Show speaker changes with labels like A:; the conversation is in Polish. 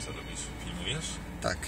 A: Co robisz? Filmujesz?
B: Tak.